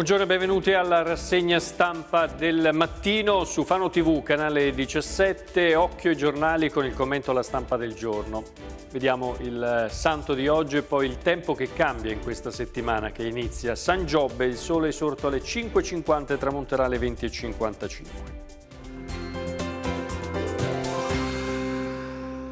Buongiorno e benvenuti alla rassegna stampa del mattino su Fano TV, canale 17. Occhio ai giornali con il commento alla stampa del giorno. Vediamo il santo di oggi e poi il tempo che cambia in questa settimana che inizia. San Giobbe, il sole è sorto alle 5.50 e tramonterà alle 20.55.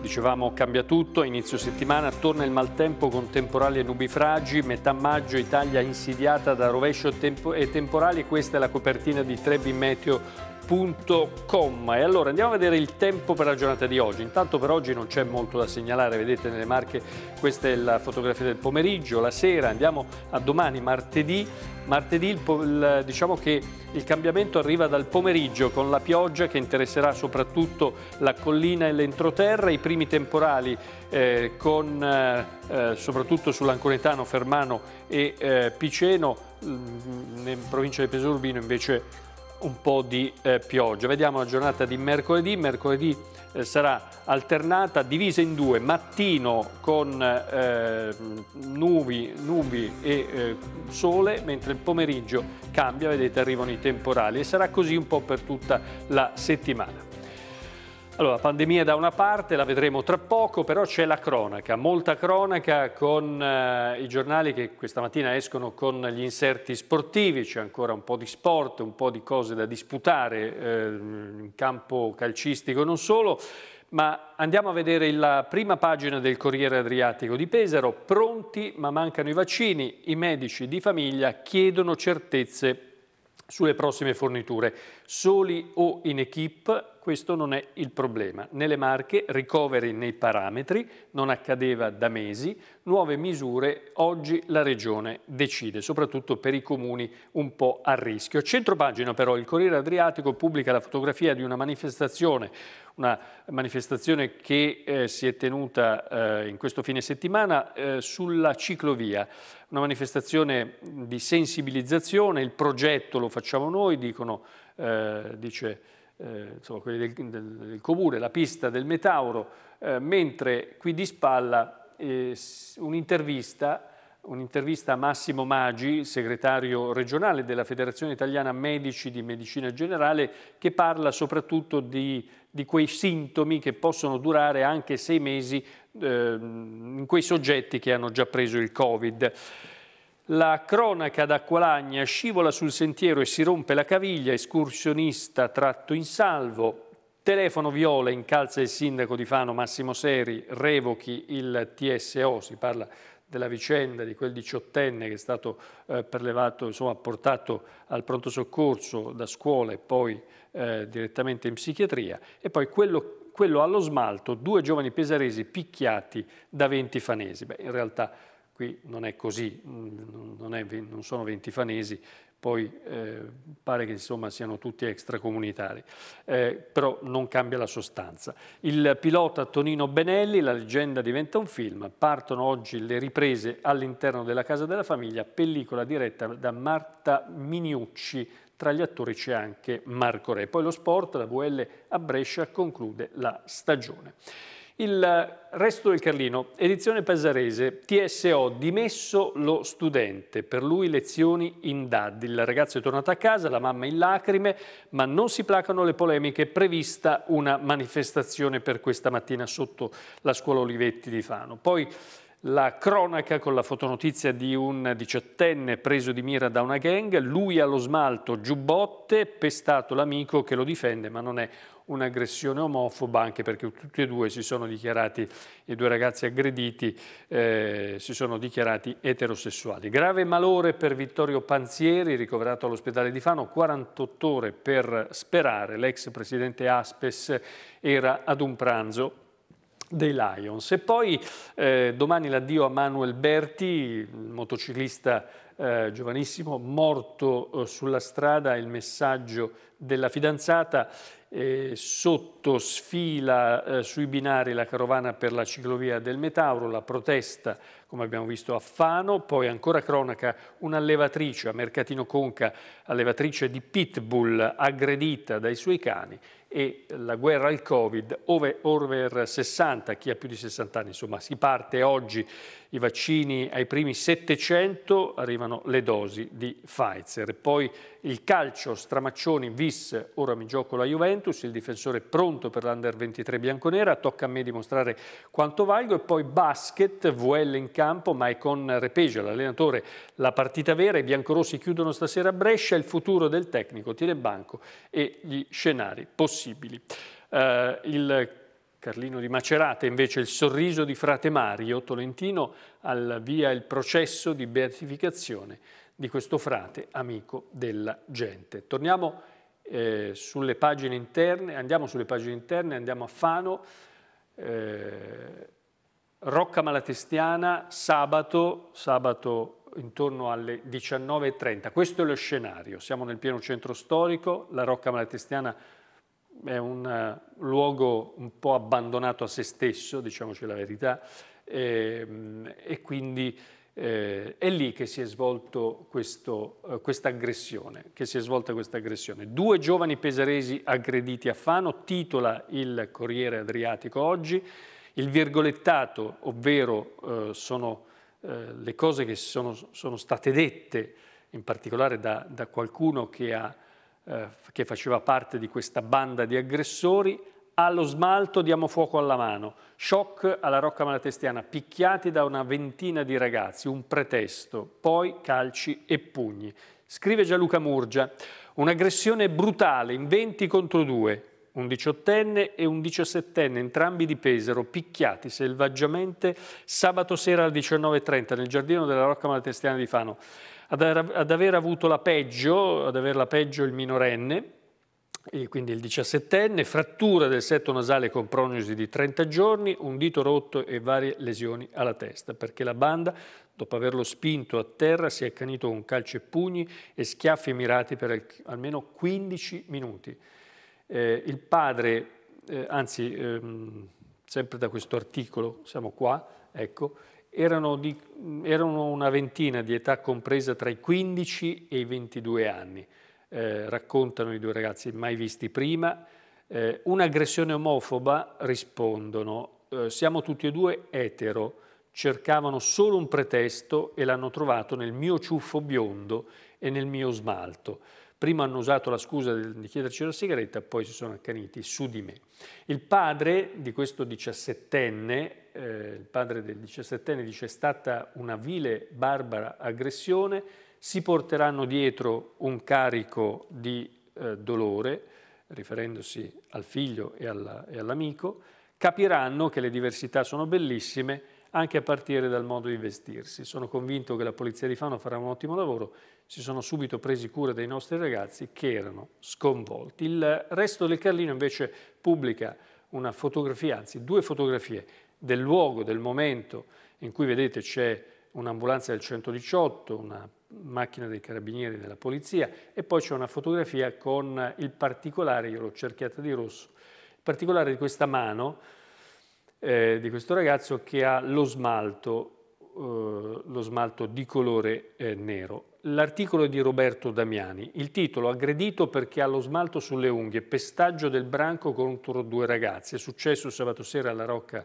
Dicevamo cambia tutto, inizio settimana torna il maltempo con temporali e nubifragi, metà maggio Italia insidiata da rovescio tempo e temporali, questa è la copertina di Trebi Meteo www.meteo.com e allora andiamo a vedere il tempo per la giornata di oggi. Intanto per oggi non c'è molto da segnalare vedete nelle marche questa è la fotografia del pomeriggio la sera andiamo a domani martedì. Martedì il, il, diciamo che il cambiamento arriva dal pomeriggio con la pioggia che interesserà soprattutto la collina e l'entroterra. I primi temporali eh, con eh, eh soprattutto sull'Anconetano, Fermano e eh, Piceno in mm, provincia di Pesorbino invece un po' di eh, pioggia. Vediamo la giornata di mercoledì. Mercoledì eh, sarà alternata, divisa in due, mattino con eh, nubi, nubi e eh, sole, mentre il pomeriggio cambia, vedete arrivano i temporali e sarà così un po' per tutta la settimana. Allora, pandemia da una parte, la vedremo tra poco, però c'è la cronaca, molta cronaca con eh, i giornali che questa mattina escono con gli inserti sportivi, c'è ancora un po' di sport, un po' di cose da disputare eh, in campo calcistico non solo, ma andiamo a vedere la prima pagina del Corriere Adriatico di Pesaro, pronti ma mancano i vaccini, i medici di famiglia chiedono certezze sulle prossime forniture, soli o in equip questo non è il problema. Nelle Marche ricoveri nei parametri, non accadeva da mesi, nuove misure, oggi la Regione decide, soprattutto per i comuni un po' a rischio. Centro pagina però il Corriere Adriatico pubblica la fotografia di una manifestazione, una manifestazione che eh, si è tenuta eh, in questo fine settimana eh, sulla ciclovia, una manifestazione di sensibilizzazione, il progetto lo facciamo noi, dicono, eh, dice eh, insomma, quelli del, del, del, comune, la pista del Metauro, eh, mentre qui di spalla eh, un'intervista un'intervista a Massimo Maggi, segretario regionale della Federazione Italiana Medici di Medicina Generale, che parla soprattutto di, di quei sintomi che possono durare anche sei mesi eh, in quei soggetti che hanno già preso il Covid. La cronaca d'Acqualagna scivola sul sentiero e si rompe la caviglia, escursionista tratto in salvo, telefono viola incalza il sindaco di Fano Massimo Seri, revochi il TSO, si parla della vicenda di quel diciottenne che è stato eh, prelevato, insomma portato al pronto soccorso da scuola e poi eh, direttamente in psichiatria e poi quello, quello allo smalto, due giovani pesaresi picchiati da 20 fanesi. Beh, in realtà Qui non è così, non, è, non sono 20 fanesi, poi eh, pare che insomma siano tutti extracomunitari, eh, però non cambia la sostanza. Il pilota Tonino Benelli, la leggenda diventa un film, partono oggi le riprese all'interno della Casa della Famiglia, pellicola diretta da Marta Miniucci, tra gli attori c'è anche Marco Re. Poi lo sport, la VL a Brescia conclude la stagione. Il resto del Carlino, edizione pesarese, TSO, dimesso lo studente, per lui lezioni in DAD. Il ragazzo è tornato a casa, la mamma in lacrime, ma non si placano le polemiche, prevista una manifestazione per questa mattina sotto la scuola Olivetti di Fano. Poi la cronaca con la fotonotizia di un diciottenne preso di mira da una gang, lui allo smalto giubbotte, pestato l'amico che lo difende, ma non è un'aggressione omofoba, anche perché tutti e due si sono dichiarati, i due ragazzi aggrediti, eh, si sono dichiarati eterosessuali. Grave malore per Vittorio Panzieri, ricoverato all'ospedale di Fano, 48 ore per sperare, l'ex presidente Aspes era ad un pranzo dei Lions. E poi eh, domani l'addio a Manuel Berti, motociclista eh, giovanissimo, morto eh, sulla strada, il messaggio della fidanzata. Sotto sfila eh, sui binari la carovana per la ciclovia del Metauro, la protesta come abbiamo visto a Fano, poi ancora cronaca un'allevatrice a Mercatino Conca, allevatrice di Pitbull aggredita dai suoi cani e la guerra al Covid, over, over 60, chi ha più di 60 anni, insomma si parte oggi i vaccini ai primi 700, arrivano le dosi di Pfizer. Poi il calcio, Stramaccioni, Vis, ora mi gioco la Juventus, il difensore pronto per l'Under 23 bianconera, tocca a me dimostrare quanto valgo e poi basket, VL in campo, ma è con Repegia, l'allenatore, la partita vera, i biancorossi chiudono stasera a Brescia, il futuro del tecnico tiene banco e gli scenari possibili. Uh, il Carlino di Macerata, invece il sorriso di frate Mario Tolentino al via il processo di beatificazione di questo frate amico della gente. Torniamo eh, sulle pagine interne, andiamo sulle pagine interne, andiamo a Fano, eh, Rocca Malatestiana, sabato, sabato intorno alle 19.30. Questo è lo scenario, siamo nel pieno centro storico, la Rocca Malatestiana è un uh, luogo un po' abbandonato a se stesso, diciamoci la verità, e, ehm, e quindi eh, è lì che si è svolto uh, questa aggressione, che si è svolta questa aggressione. Due giovani pesaresi aggrediti a Fano, titola il Corriere Adriatico oggi, il virgolettato, ovvero uh, sono le cose che sono, sono, state dette, in particolare da, da qualcuno che ha eh, che faceva parte di questa banda di aggressori, allo smalto diamo fuoco alla mano, shock alla Rocca Malatestiana, picchiati da una ventina di ragazzi, un pretesto, poi calci e pugni. Scrive Gianluca Murgia, un'aggressione brutale in 20 contro 2, un diciottenne e un diciassettenne, entrambi di Pesaro, picchiati selvaggiamente sabato sera alle 19.30 nel giardino della Rocca Malatestiana di Fano ad, aver avuto la peggio, ad averla peggio il minorenne, quindi il diciassettenne, frattura del setto nasale con prognosi di 30 giorni, un dito rotto e varie lesioni alla testa, perché la banda, dopo averlo spinto a terra, si è accanito con calci e pugni e schiaffi mirati per almeno 15 minuti. Eh, il padre, eh, anzi, ehm, sempre da questo articolo, siamo qua, ecco, erano, di, erano, una ventina di età compresa tra i 15 e i 22 anni. Eh, raccontano i due ragazzi mai visti prima. Eh, un'aggressione omofoba rispondono, eh, siamo tutti e due etero, cercavano solo un pretesto e l'hanno trovato nel mio ciuffo biondo e nel mio smalto. Prima hanno usato la scusa di chiederci la sigaretta, poi si sono accaniti su di me. Il padre di questo diciassettenne eh, il padre del diciassettenne dice è stata una vile, barbara aggressione, si porteranno dietro un carico di eh, dolore, riferendosi al figlio e, alla, e all'amico, capiranno che le diversità sono bellissime anche a partire dal modo di vestirsi. Sono convinto che la Polizia di Fano farà un ottimo lavoro, si sono subito presi cura dei nostri ragazzi che erano sconvolti. Il resto del Carlino invece pubblica una fotografia, anzi due fotografie, del luogo, del momento in cui vedete c'è un'ambulanza del 118, una macchina dei carabinieri della polizia e poi c'è una fotografia con il particolare, io l'ho cerchiata di rosso, il particolare di questa mano eh, di questo ragazzo che ha lo smalto, eh, lo smalto di colore eh, nero. L'articolo è di Roberto Damiani, il titolo aggredito perché ha lo smalto sulle unghie, pestaggio del branco contro due ragazzi, è successo sabato sera alla Rocca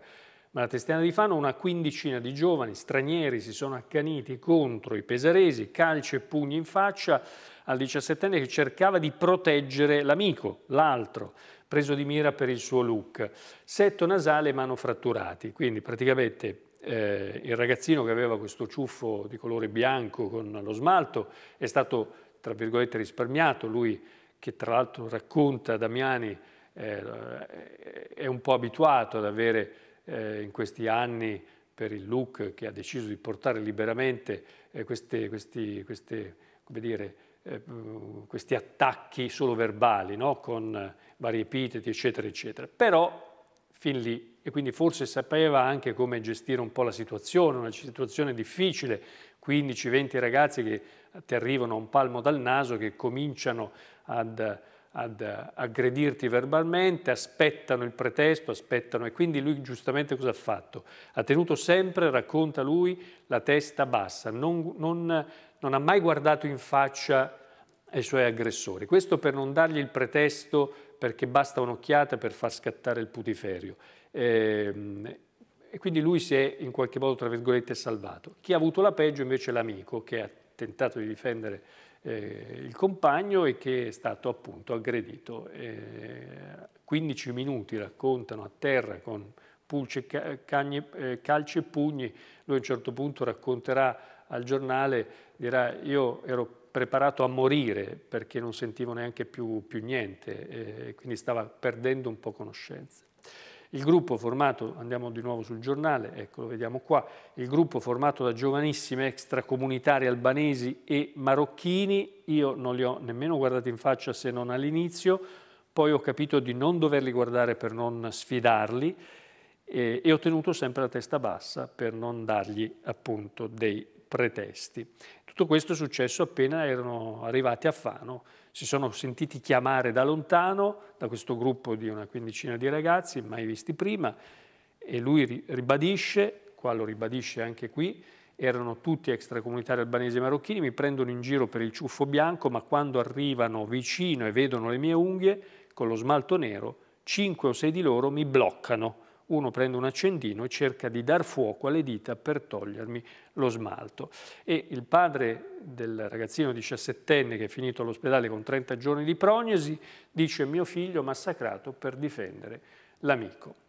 ma la Testiana di Fano una quindicina di giovani stranieri si sono accaniti contro i pesaresi, calci e pugni in faccia al diciassettenne che cercava di proteggere l'amico, l'altro, preso di mira per il suo look. Setto nasale e mano fratturati, quindi praticamente eh, il ragazzino che aveva questo ciuffo di colore bianco con lo smalto è stato, tra virgolette, risparmiato, lui che tra l'altro racconta Damiani eh, è un po' abituato ad avere eh, in questi anni per il look che ha deciso di portare liberamente eh, queste, questi, queste, dire, eh, questi, attacchi solo verbali, no? con vari epiteti, eccetera, eccetera. Però fin lì, e quindi forse sapeva anche come gestire un po' la situazione, una situazione difficile, 15-20 ragazzi che ti arrivano a un palmo dal naso, che cominciano ad ad aggredirti verbalmente, aspettano il pretesto, aspettano e quindi lui giustamente cosa ha fatto? Ha tenuto sempre, racconta lui, la testa bassa, non, non, non ha mai guardato in faccia ai suoi aggressori. Questo per non dargli il pretesto perché basta un'occhiata per far scattare il putiferio. Eh, e quindi lui si è in qualche modo, tra virgolette, salvato. Chi ha avuto la peggio invece è l'amico che ha tentato di difendere eh, il compagno e che è stato appunto aggredito. Eh, 15 minuti raccontano a terra con pulce, cagne, eh, calci e pugni, lui a un certo punto racconterà al giornale, dirà io ero preparato a morire perché non sentivo neanche più, più niente, eh, quindi stava perdendo un po' conoscenza. Il gruppo formato, andiamo di nuovo sul giornale, ecco lo vediamo qua, il gruppo formato da giovanissimi extracomunitari albanesi e marocchini, io non li ho nemmeno guardati in faccia se non all'inizio, poi ho capito di non doverli guardare per non sfidarli e, e ho tenuto sempre la testa bassa per non dargli appunto dei pretesti. Tutto questo è successo appena erano arrivati a Fano, si sono sentiti chiamare da lontano da questo gruppo di una quindicina di ragazzi, mai visti prima, e lui ribadisce, qua lo ribadisce anche qui, erano tutti extracomunitari albanesi e marocchini, mi prendono in giro per il ciuffo bianco, ma quando arrivano vicino e vedono le mie unghie con lo smalto nero, cinque o sei di loro mi bloccano uno prende un accendino e cerca di dar fuoco alle dita per togliermi lo smalto. E il padre del ragazzino 17enne che è finito all'ospedale con 30 giorni di prognosi dice mio figlio massacrato per difendere l'amico.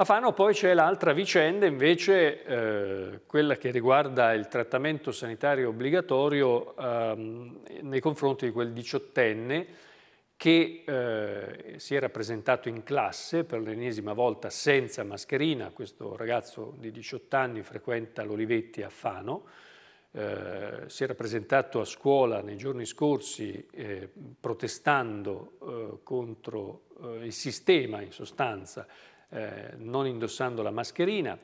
A Fano poi c'è l'altra vicenda invece, eh, quella che riguarda il trattamento sanitario obbligatorio eh, nei confronti di quel diciottenne che eh, si era presentato in classe per l'ennesima volta senza mascherina, questo ragazzo di 18 anni frequenta l'Olivetti a Fano, eh, si era presentato a scuola nei giorni scorsi eh, protestando eh, contro eh, il sistema in sostanza, eh, non indossando la mascherina,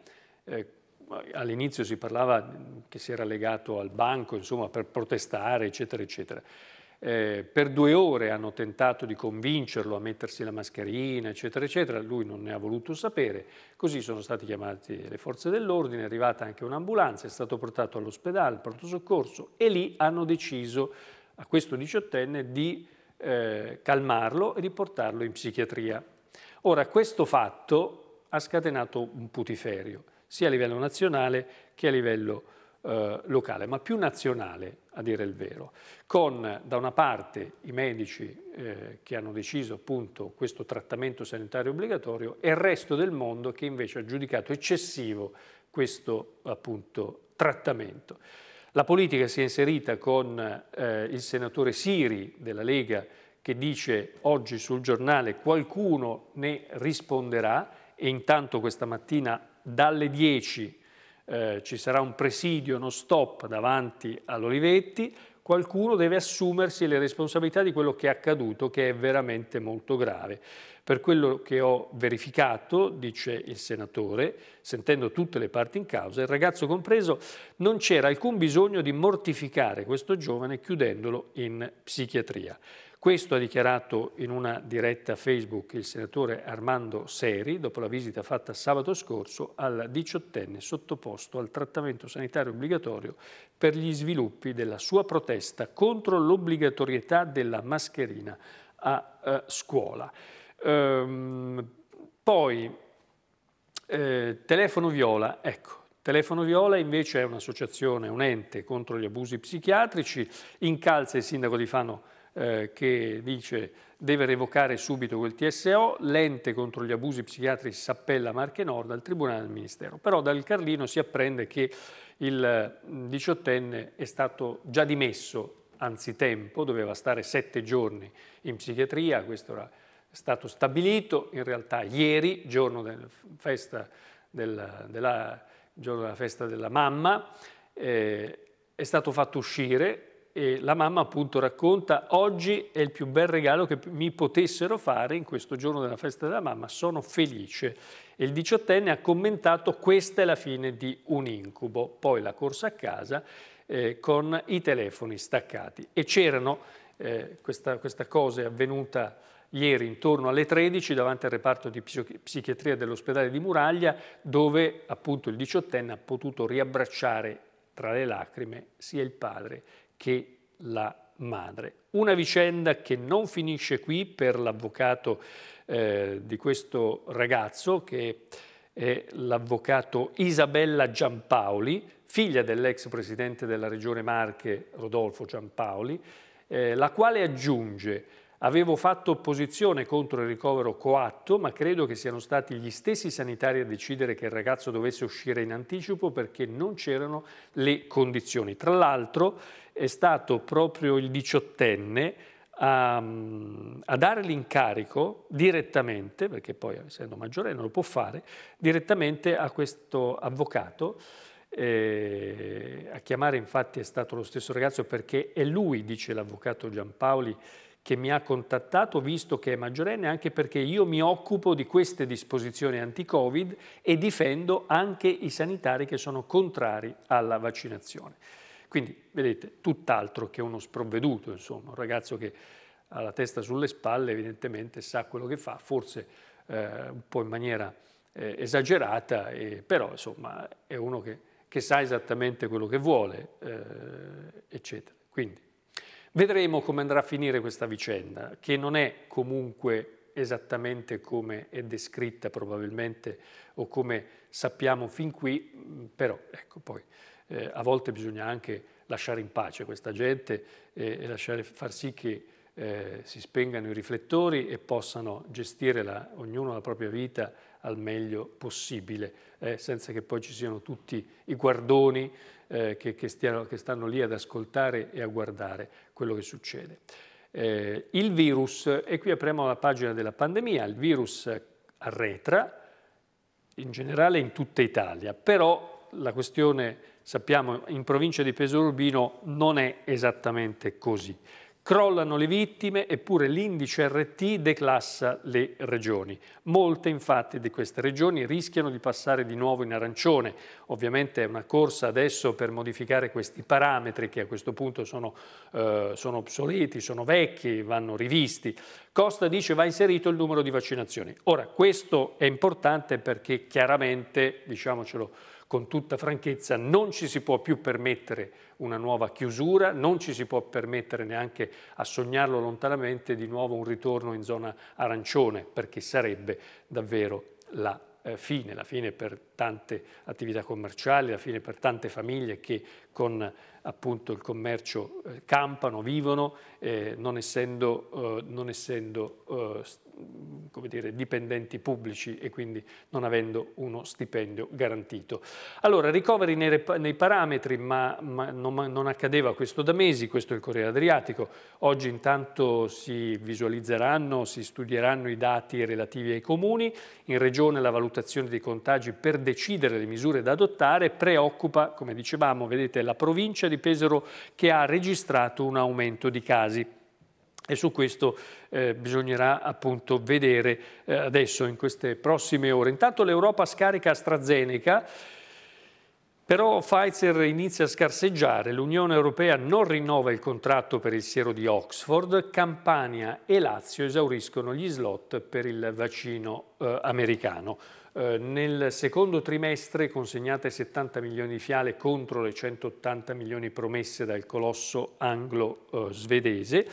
all'inizio si parlava che si era legato al banco insomma, per protestare eccetera eccetera. Eh, per due ore hanno tentato di convincerlo a mettersi la mascherina, eccetera, eccetera, lui non ne ha voluto sapere, così sono stati chiamati le forze dell'ordine, è arrivata anche un'ambulanza, è stato portato all'ospedale, pronto soccorso e lì hanno deciso a questo diciottenne di eh, calmarlo e di portarlo in psichiatria. Ora, questo fatto ha scatenato un putiferio, sia a livello nazionale che a livello eh, locale, ma più nazionale a dire il vero, con da una parte i medici eh, che hanno deciso appunto questo trattamento sanitario obbligatorio e il resto del mondo che invece ha giudicato eccessivo questo appunto trattamento. La politica si è inserita con eh, il senatore Siri della Lega che dice oggi sul giornale qualcuno ne risponderà e intanto questa mattina dalle 10 eh, ci sarà un presidio, uno stop davanti all'Olivetti, qualcuno deve assumersi le responsabilità di quello che è accaduto, che è veramente molto grave. Per quello che ho verificato, dice il senatore, sentendo tutte le parti in causa, il ragazzo compreso, non c'era alcun bisogno di mortificare questo giovane chiudendolo in psichiatria. Questo ha dichiarato in una diretta Facebook il senatore Armando Seri dopo la visita fatta sabato scorso al diciottenne sottoposto al trattamento sanitario obbligatorio per gli sviluppi della sua protesta contro l'obbligatorietà della mascherina a eh, scuola. Ehm, poi, eh, Telefono Viola, ecco, Telefono Viola invece è un'associazione, un ente contro gli abusi psichiatrici, incalza il sindaco di Fano eh, che dice deve revocare subito quel TSO, l'ente contro gli abusi psichiatrici si appella a Marche Nord al Tribunale del Ministero. Però dal Carlino si apprende che il diciottenne è stato già dimesso anzitempo, doveva stare sette giorni in psichiatria, questo era stato stabilito, in realtà ieri, giorno della festa della, della, giorno della, festa della mamma, eh, è stato fatto uscire e la mamma appunto racconta oggi è il più bel regalo che mi potessero fare in questo giorno della festa della mamma, sono felice. E il diciottenne ha commentato questa è la fine di un incubo, poi la corsa a casa eh, con i telefoni staccati. E c'erano, eh, questa, questa cosa è avvenuta ieri intorno alle 13 davanti al reparto di psichiatria dell'ospedale di Muraglia dove appunto il diciottenne ha potuto riabbracciare tra le lacrime sia il padre che la madre. Una vicenda che non finisce qui per l'avvocato eh, di questo ragazzo che è l'avvocato Isabella Giampaoli, figlia dell'ex presidente della regione Marche Rodolfo Giampaoli, eh, la quale aggiunge Avevo fatto opposizione contro il ricovero coatto, ma credo che siano stati gli stessi sanitari a decidere che il ragazzo dovesse uscire in anticipo perché non c'erano le condizioni. Tra l'altro è stato proprio il diciottenne a, a, dare l'incarico direttamente, perché poi essendo maggiorenne lo può fare, direttamente a questo avvocato. Eh, a chiamare infatti è stato lo stesso ragazzo perché è lui, dice l'avvocato Giampaoli, che mi ha contattato visto che è maggiorenne anche perché io mi occupo di queste disposizioni anti-Covid e difendo anche i sanitari che sono contrari alla vaccinazione. Quindi, vedete, tutt'altro che uno sprovveduto, insomma, un ragazzo che ha la testa sulle spalle evidentemente sa quello che fa, forse eh, un po' in maniera eh, esagerata, eh, però insomma è uno che, che, sa esattamente quello che vuole, eh, eccetera. Quindi, Vedremo come andrà a finire questa vicenda, che non è comunque esattamente come è descritta probabilmente o come sappiamo fin qui, però ecco poi eh, a volte bisogna anche lasciare in pace questa gente eh, e lasciare far sì che eh, si spengano i riflettori e possano gestire la, ognuno la propria vita al meglio possibile, eh, senza che poi ci siano tutti i guardoni eh, che, che, stiano, che, stanno lì ad ascoltare e a guardare quello che succede. Eh, il virus, e qui apriamo la pagina della pandemia, il virus arretra in generale in tutta Italia, però la questione, sappiamo, in provincia di Pesaro Urbino non è esattamente così. Crollano le vittime eppure l'indice RT declassa le regioni. Molte infatti di queste regioni rischiano di passare di nuovo in arancione. Ovviamente è una corsa adesso per modificare questi parametri che a questo punto sono, eh, sono obsoleti, sono vecchi, vanno rivisti. Costa dice va inserito il numero di vaccinazioni. Ora questo è importante perché chiaramente, diciamocelo, con tutta franchezza non ci si può più permettere una nuova chiusura, non ci si può permettere neanche a sognarlo lontanamente di nuovo un ritorno in zona arancione, perché sarebbe davvero la eh, fine, la fine per tante attività commerciali, la fine per tante famiglie che con appunto il commercio eh, campano, vivono, eh, non essendo, eh, non essendo eh, dire, dipendenti pubblici e quindi non avendo uno stipendio garantito. Allora, ricoveri nei, nei parametri, ma, ma non, non, accadeva questo da mesi, questo è il Corriere Adriatico. Oggi intanto si visualizzeranno, si studieranno i dati relativi ai comuni. In regione la valutazione dei contagi per decidere le misure da adottare preoccupa, come dicevamo, vedete, la provincia di Pesaro che ha registrato un aumento di casi e su questo eh, bisognerà appunto vedere eh, adesso in queste prossime ore. Intanto l'Europa scarica AstraZeneca, però Pfizer inizia a scarseggiare, l'Unione Europea non rinnova il contratto per il siero di Oxford, Campania e Lazio esauriscono gli slot per il vaccino eh, americano. Eh, nel secondo trimestre consegnate 70 milioni di fiale contro le 180 milioni promesse dal colosso anglo-svedese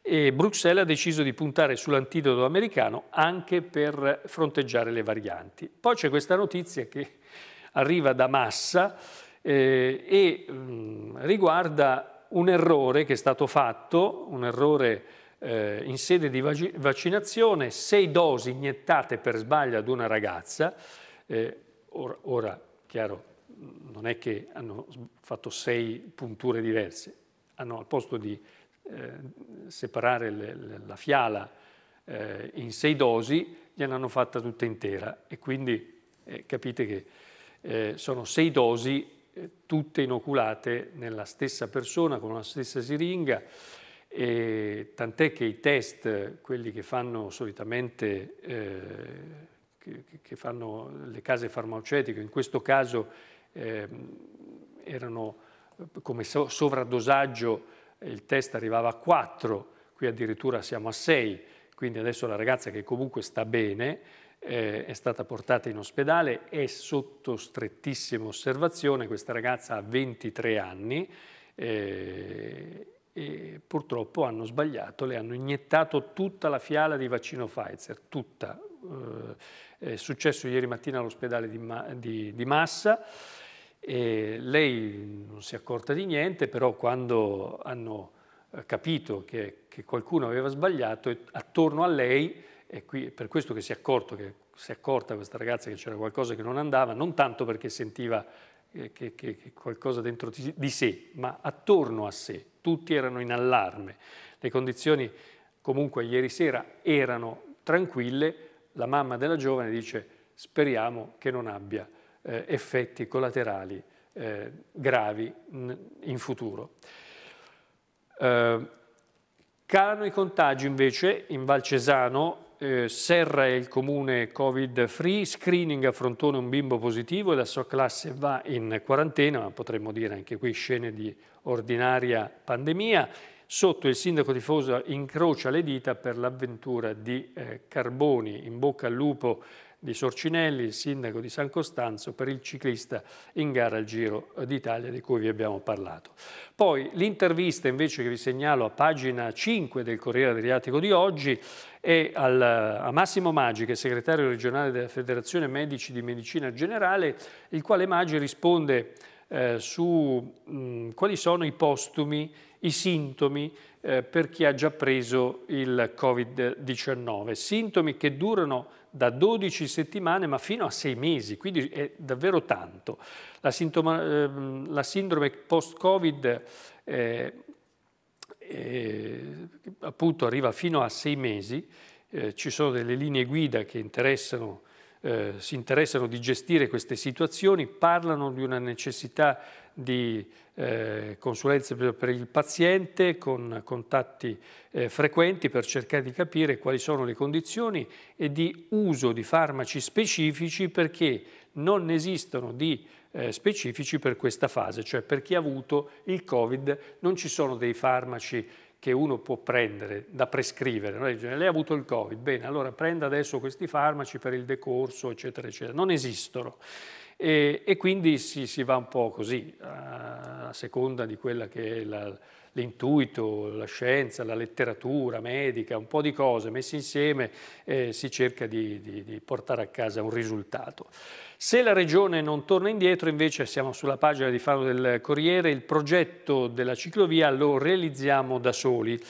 e Bruxelles ha deciso di puntare sull'antidoto americano anche per fronteggiare le varianti. Poi c'è questa notizia che arriva da Massa eh, e mh, mm, riguarda un errore che è stato fatto, un errore eh, in sede di vaccinazione, sei dosi iniettate per sbaglio ad una ragazza, eh, ora, ora, chiaro, non è che hanno fatto sei punture diverse, hanno al posto di eh, separare le, le, la fiala eh, in sei dosi, gliel'hanno fatta tutta intera. E quindi eh, capite che eh, sono sei dosi tutte inoculate nella stessa persona con la stessa siringa e tant'è che i test, quelli che fanno solitamente, eh, che, che, fanno le case farmaceutiche, in questo caso eh, erano come so, sovradosaggio, il test arrivava a 4, qui addirittura siamo a 6, quindi adesso la ragazza che comunque sta bene eh, è stata portata in ospedale, è sotto strettissima osservazione, questa ragazza ha 23 anni, eh, e purtroppo hanno sbagliato, le hanno iniettato tutta la fiala di vaccino Pfizer, tutta. Eh, è successo ieri mattina all'ospedale di, di, di, Massa, e lei non si è accorta di niente, però quando hanno eh, capito che, che qualcuno aveva sbagliato, attorno a lei, e qui per questo che si è accorto che si è accorta questa ragazza che c'era qualcosa che non andava, non tanto perché sentiva che, che, che, qualcosa dentro di sé, ma attorno a sé. Tutti erano in allarme. Le condizioni comunque ieri sera erano tranquille. La mamma della giovane dice speriamo che non abbia eh, effetti collaterali eh, gravi in futuro. Eh, calano i contagi invece in Valcesano eh, Serra è il comune covid free, screening a Frontone un bimbo positivo e la sua classe va in quarantena, ma potremmo dire anche qui scene di ordinaria pandemia. Sotto il sindaco tifoso incrocia le dita per l'avventura di eh, Carboni, in bocca al lupo di Sorcinelli, il sindaco di San Costanzo, per il ciclista in gara al Giro d'Italia di cui vi abbiamo parlato. Poi l'intervista invece che vi segnalo a pagina 5 del Corriere Adriatico di oggi è al, a Massimo Maggi, che è segretario regionale della Federazione Medici di Medicina Generale, il quale Maggi risponde eh, su mh, quali sono i postumi, i sintomi eh, per chi ha già preso il Covid-19. Sintomi che durano da 12 settimane ma fino a 6 mesi, quindi è davvero tanto. La, sintoma, eh, la sindrome post-Covid eh, eh, appunto arriva fino a 6 mesi, eh, ci sono delle linee guida che interessano eh, si interessano di gestire queste situazioni, parlano di una necessità di eh, consulenze per il paziente con contatti eh, frequenti per cercare di capire quali sono le condizioni e di uso di farmaci specifici perché non esistono di eh, specifici per questa fase, cioè per chi ha avuto il Covid non ci sono dei farmaci che uno può prendere da prescrivere. Lei ha avuto il Covid, bene, allora prenda adesso questi farmaci per il decorso, eccetera, eccetera. Non esistono. E, e quindi si, si, va un po' così, a, seconda di quella che è l'intuito, la scienza, la letteratura medica, un po' di cose messe insieme, eh, si cerca di, di, di portare a casa un risultato. Se la Regione non torna indietro, invece siamo sulla pagina di Fano del Corriere, il progetto della ciclovia lo realizziamo da soli.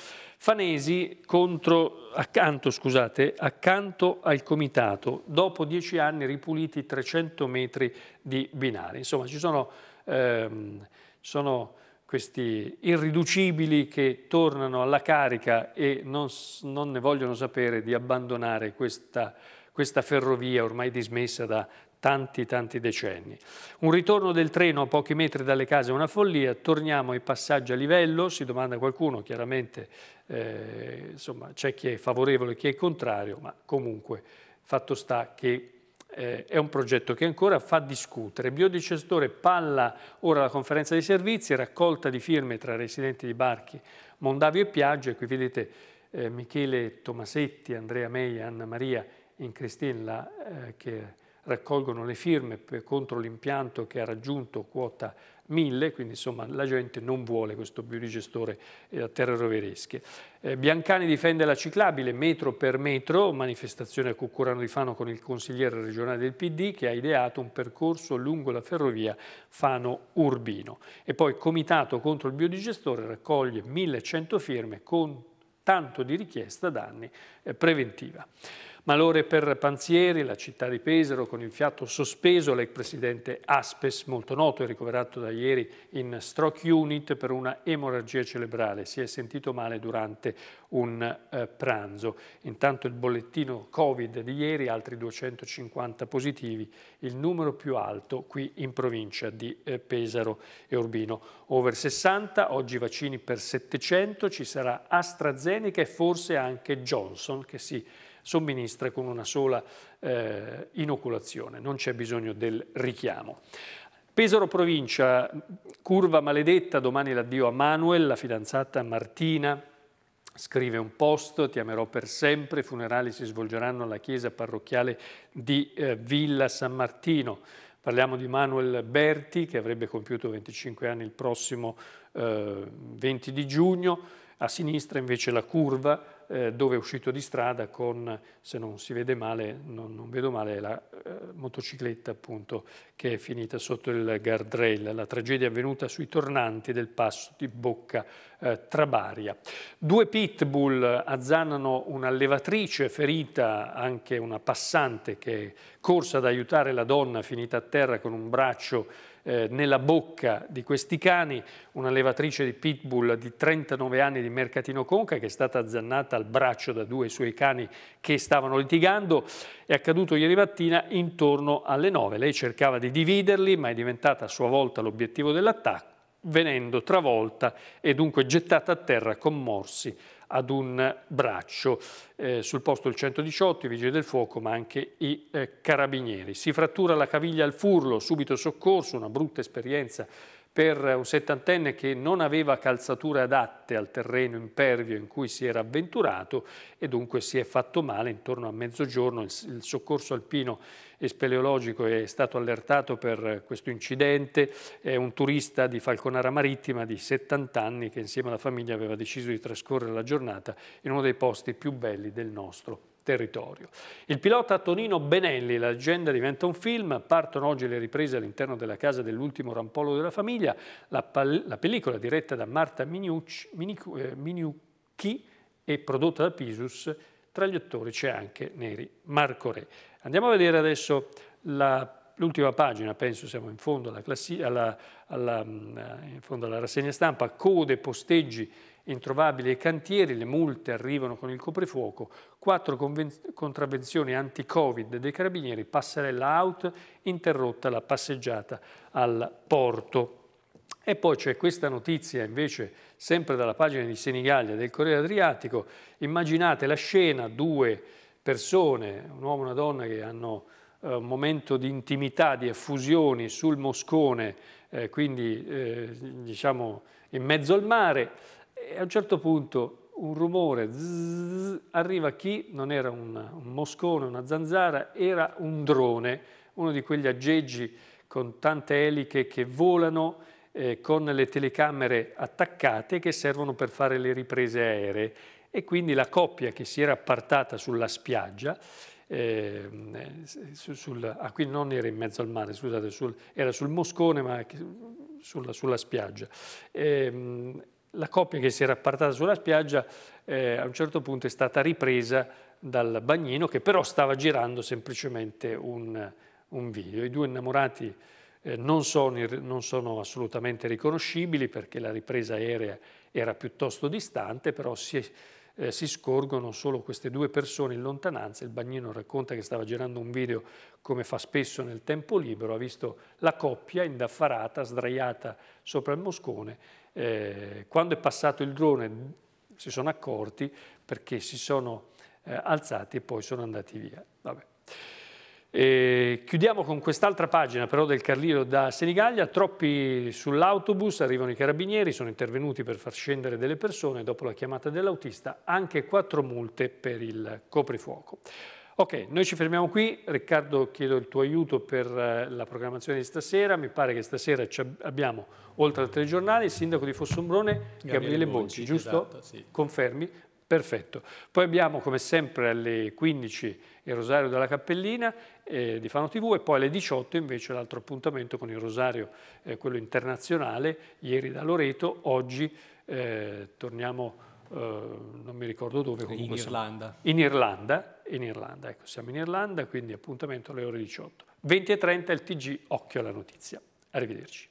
Fanesi contro, accanto, scusate, accanto al comitato, dopo dieci anni ripuliti 300 metri di binari. Insomma, ci sono, ehm, sono questi irriducibili che tornano alla carica e non, non ne vogliono sapere di abbandonare questa, questa ferrovia ormai dismessa da tanti tanti decenni. Un ritorno del treno a pochi metri dalle case è una follia, torniamo ai passaggi a livello, si domanda qualcuno, chiaramente eh, c'è chi è favorevole e chi è contrario, ma comunque fatto sta che eh, è un progetto che ancora fa discutere. Biodigestore palla ora la conferenza dei servizi, raccolta di firme tra residenti di Barchi, Mondavio e Piaggia, qui vedete eh, Michele Tomasetti, Andrea Meia, Anna Maria in Cristina eh, che raccolgono le firme contro l'impianto che ha raggiunto quota 1000, quindi insomma la gente non vuole questo biodigestore eh, a terre roveresche. Eh, Biancani difende la ciclabile metro per metro, manifestazione a Cuccurano di Fano con il consigliere regionale del PD che ha ideato un percorso lungo la ferrovia Fano-Urbino. E poi comitato contro il biodigestore raccoglie 1100 firme con tanto di richiesta danni eh, preventiva. Malore per Panzieri, la città di Pesaro con il fiato sospeso, l'ex presidente Aspes, molto noto, è ricoverato da ieri in stroke unit per una emorragia cerebrale. Si è sentito male durante un eh, pranzo. Intanto il bollettino Covid di ieri, altri 250 positivi, il numero più alto qui in provincia di eh, Pesaro e Urbino. Over 60, oggi vaccini per 700, ci sarà AstraZeneca e forse anche Johnson che si somministra con una sola eh, inoculazione, non c'è bisogno del richiamo. Pesaro provincia, curva maledetta, domani l'addio a Manuel, la fidanzata Martina, scrive un post, ti amerò per sempre, i funerali si svolgeranno alla chiesa parrocchiale di eh, Villa San Martino. Parliamo di Manuel Berti che avrebbe compiuto 25 anni il prossimo eh, 20 di giugno, a sinistra invece la curva eh, dove è uscito di strada con, se non si vede male, non, non vedo male, la eh, motocicletta appunto che è finita sotto il guardrail, la tragedia è avvenuta sui tornanti del passo di Bocca eh, Trabaria. Due pitbull azzannano un'allevatrice ferita, anche una passante che è corsa ad aiutare la donna finita a terra con un braccio eh, nella bocca di questi cani, una levatrice di pitbull di 39 anni di Mercatino Conca che è stata azzannata al braccio da due suoi cani che stavano litigando. È accaduto ieri mattina intorno alle 9. Lei cercava di dividerli ma è diventata a sua volta l'obiettivo dell'attacco venendo travolta e dunque gettata a terra con morsi ad un braccio. Eh, sul posto il 118, i vigili del fuoco, ma anche i eh, carabinieri. Si frattura la caviglia al furlo, subito soccorso, una brutta esperienza per un settantenne che non aveva calzature adatte al terreno impervio in cui si era avventurato e dunque si è fatto male intorno a mezzogiorno. Il, soccorso alpino e speleologico è stato allertato per questo incidente. È un turista di Falconara Marittima di 70 anni che insieme alla famiglia aveva deciso di trascorrere la giornata in uno dei posti più belli del nostro territorio. Il pilota Tonino Benelli, la leggenda diventa un film, partono oggi le riprese all'interno della casa dell'ultimo rampollo della famiglia, la, la, pellicola diretta da Marta Miniucci, eh, Miniucchi e prodotta da Pisus, tra gli attori c'è anche Neri Marco Re. Andiamo a vedere adesso l'ultima pagina, penso siamo in fondo alla, alla, alla, mm, in fondo alla rassegna stampa, code, posteggi introvabili ai cantieri, le multe arrivano con il coprifuoco, quattro contravvenzioni anti-Covid dei carabinieri, passerella out, interrotta la passeggiata al porto. E poi c'è questa notizia invece sempre dalla pagina di Senigallia del Corriere Adriatico, immaginate la scena, due persone, un uomo e una donna che hanno eh, un momento di intimità, di effusioni sul Moscone, eh, quindi eh, diciamo in mezzo al mare, e a un certo punto un rumore, zzz, arriva chi non era un, un moscone, una zanzara, era un drone, uno di quegli aggeggi con tante eliche che volano eh, con le telecamere attaccate che servono per fare le riprese aeree e quindi la coppia che si era appartata sulla spiaggia eh, su, sul, ah, qui non era in mezzo al mare, scusate, sul, era sul Moscone ma sulla, sulla spiaggia. Eh, la coppia che si era appartata sulla spiaggia eh, a un certo punto è stata ripresa dal bagnino che però stava girando semplicemente un, un video. I due innamorati eh, non, sono, non, sono, assolutamente riconoscibili perché la ripresa aerea era piuttosto distante, però si, eh, si scorgono solo queste due persone in lontananza. Il bagnino racconta che stava girando un video come fa spesso nel tempo libero, ha visto la coppia indaffarata, sdraiata sopra il moscone eh, quando è passato il drone si sono accorti perché si sono eh, alzati e poi sono andati via. E chiudiamo con quest'altra pagina però del Carlino da Senigallia, troppi sull'autobus, arrivano i carabinieri, sono intervenuti per far scendere delle persone, dopo la chiamata dell'autista anche quattro multe per il coprifuoco. Ok, noi ci fermiamo qui. Riccardo, chiedo il tuo aiuto per eh, la programmazione di stasera. Mi pare che stasera abbiamo, oltre al telegiornale, il sindaco di Fossombrone, Gabriele, Gabriele Bonci, giusto? Esatto, sì. Confermi? Perfetto. Poi abbiamo, come sempre, alle 15 il Rosario della Cappellina eh, di Fano TV e poi alle 18 invece l'altro appuntamento con il Rosario, eh, quello internazionale, ieri da Loreto, oggi eh, torniamo non mi ricordo dove. In Irlanda. In Irlanda, in Irlanda, ecco, siamo in Irlanda, quindi appuntamento alle ore 18. 20 e 30 il TG, occhio alla notizia. Arrivederci.